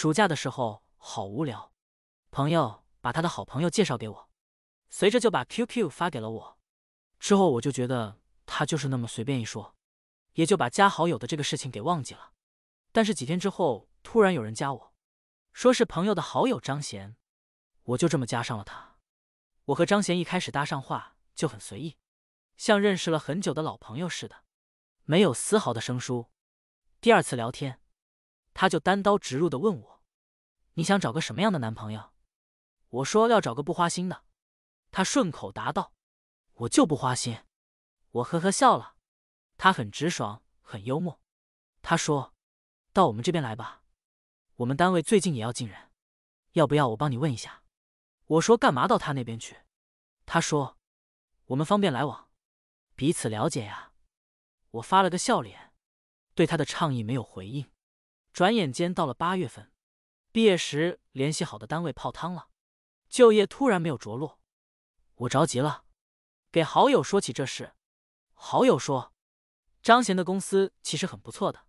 暑假的时候好无聊，朋友把他的好朋友介绍给我，随着就把 QQ 发给了我。之后我就觉得他就是那么随便一说，也就把加好友的这个事情给忘记了。但是几天之后，突然有人加我，说是朋友的好友张贤，我就这么加上了他。我和张贤一开始搭上话就很随意，像认识了很久的老朋友似的，没有丝毫的生疏。第二次聊天。他就单刀直入的问我：“你想找个什么样的男朋友？”我说：“要找个不花心的。”他顺口答道：“我就不花心。”我呵呵笑了。他很直爽，很幽默。他说：“到我们这边来吧，我们单位最近也要进人，要不要我帮你问一下？”我说：“干嘛到他那边去？”他说：“我们方便来往，彼此了解呀。”我发了个笑脸，对他的倡议没有回应。转眼间到了八月份，毕业时联系好的单位泡汤了，就业突然没有着落，我着急了，给好友说起这事。好友说：“张贤的公司其实很不错的，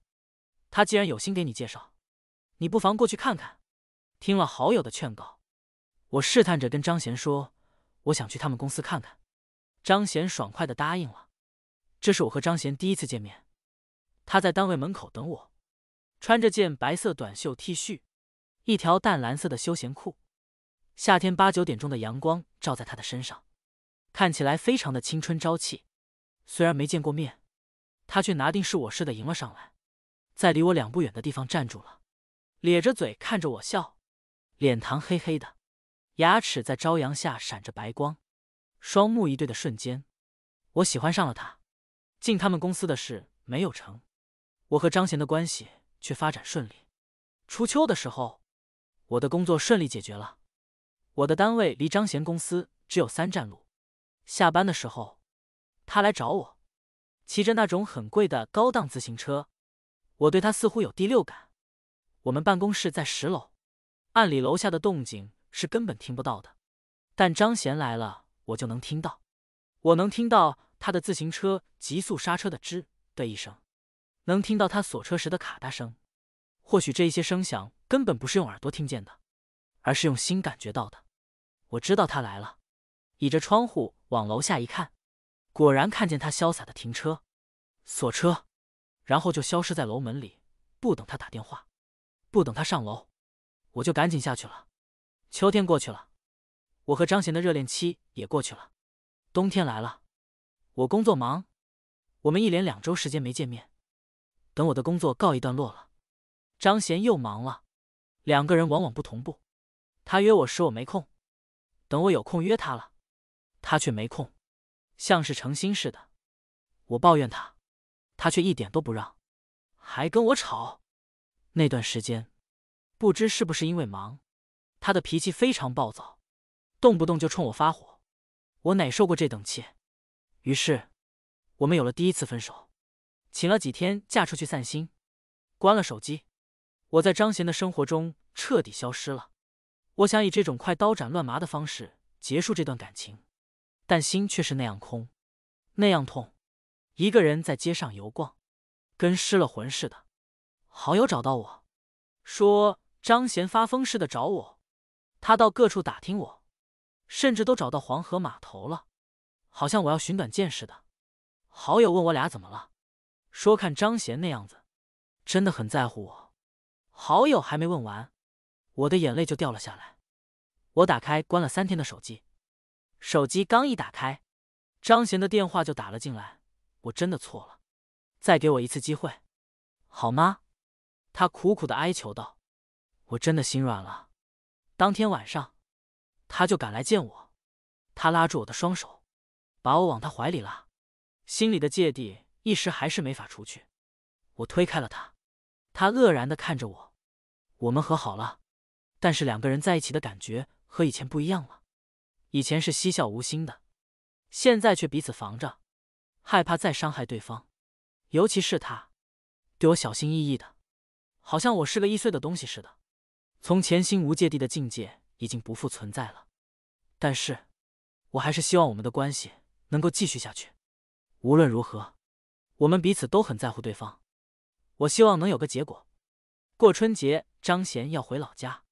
他既然有心给你介绍，你不妨过去看看。”听了好友的劝告，我试探着跟张贤说：“我想去他们公司看看。”张贤爽快的答应了。这是我和张贤第一次见面，他在单位门口等我。穿着件白色短袖 T 恤，一条淡蓝色的休闲裤。夏天八九点钟的阳光照在他的身上，看起来非常的青春朝气。虽然没见过面，他却拿定是我似的迎了上来，在离我两步远的地方站住了，咧着嘴看着我笑，脸膛黑黑的，牙齿在朝阳下闪着白光。双目一对的瞬间，我喜欢上了他。进他们公司的事没有成，我和张贤的关系。却发展顺利。初秋的时候，我的工作顺利解决了。我的单位离张贤公司只有三站路。下班的时候，他来找我，骑着那种很贵的高档自行车。我对他似乎有第六感。我们办公室在十楼，按理楼下的动静是根本听不到的，但张贤来了，我就能听到。我能听到他的自行车急速刹车的吱的一声。能听到他锁车时的咔嗒声，或许这一些声响根本不是用耳朵听见的，而是用心感觉到的。我知道他来了，倚着窗户往楼下一看，果然看见他潇洒的停车、锁车，然后就消失在楼门里。不等他打电话，不等他上楼，我就赶紧下去了。秋天过去了，我和张贤的热恋期也过去了。冬天来了，我工作忙，我们一连两周时间没见面。等我的工作告一段落了，张贤又忙了，两个人往往不同步。他约我时我没空，等我有空约他了，他却没空，像是成心似的。我抱怨他，他却一点都不让，还跟我吵。那段时间，不知是不是因为忙，他的脾气非常暴躁，动不动就冲我发火。我哪受过这等气？于是，我们有了第一次分手。请了几天假出去散心，关了手机，我在张贤的生活中彻底消失了。我想以这种快刀斩乱麻的方式结束这段感情，但心却是那样空，那样痛。一个人在街上游逛，跟失了魂似的。好友找到我说，张贤发疯似的找我，他到各处打听我，甚至都找到黄河码头了，好像我要寻短见似的。好友问我俩怎么了？说看张贤那样子，真的很在乎我。好友还没问完，我的眼泪就掉了下来。我打开关了三天的手机，手机刚一打开，张贤的电话就打了进来。我真的错了，再给我一次机会，好吗？他苦苦的哀求道。我真的心软了。当天晚上，他就赶来见我，他拉住我的双手，把我往他怀里拉，心里的芥蒂。一时还是没法除去，我推开了他，他愕然的看着我。我们和好了，但是两个人在一起的感觉和以前不一样了。以前是嬉笑无心的，现在却彼此防着，害怕再伤害对方。尤其是他，对我小心翼翼的，好像我是个易碎的东西似的。从前心无芥蒂的境界已经不复存在了，但是我还是希望我们的关系能够继续下去。无论如何。我们彼此都很在乎对方，我希望能有个结果。过春节，张贤要回老家。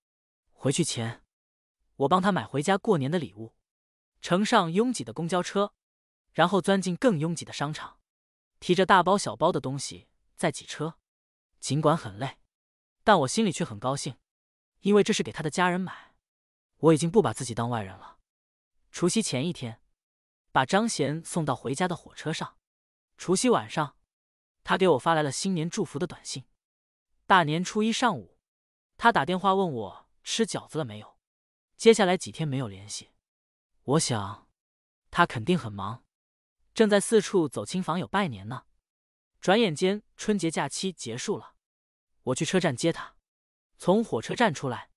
回去前，我帮他买回家过年的礼物，乘上拥挤的公交车，然后钻进更拥挤的商场，提着大包小包的东西在挤车。尽管很累，但我心里却很高兴，因为这是给他的家人买。我已经不把自己当外人了。除夕前一天，把张贤送到回家的火车上。除夕晚上，他给我发来了新年祝福的短信。大年初一上午，他打电话问我吃饺子了没有。接下来几天没有联系，我想他肯定很忙，正在四处走亲访友拜年呢。转眼间，春节假期结束了，我去车站接他，从火车站出来，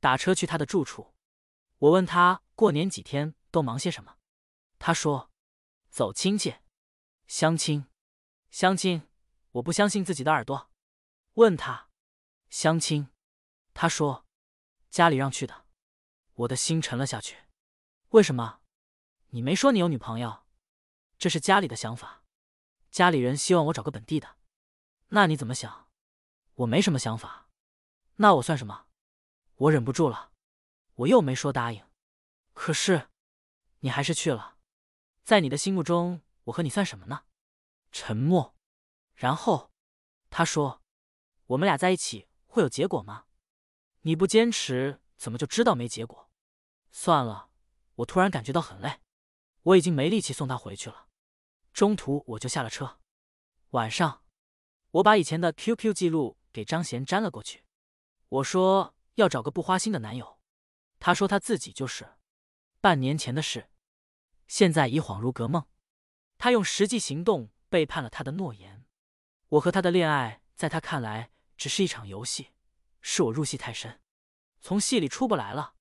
打车去他的住处。我问他过年几天都忙些什么，他说走亲戚。相亲，相亲，我不相信自己的耳朵。问他相亲，他说家里让去的。我的心沉了下去。为什么？你没说你有女朋友？这是家里的想法，家里人希望我找个本地的。那你怎么想？我没什么想法。那我算什么？我忍不住了，我又没说答应。可是你还是去了，在你的心目中。我和你算什么呢？沉默。然后他说：“我们俩在一起会有结果吗？你不坚持，怎么就知道没结果？”算了，我突然感觉到很累，我已经没力气送他回去了。中途我就下了车。晚上，我把以前的 QQ 记录给张贤粘了过去。我说要找个不花心的男友。他说他自己就是。半年前的事，现在已恍如隔梦。他用实际行动背叛了他的诺言。我和他的恋爱，在他看来只是一场游戏，是我入戏太深，从戏里出不来了。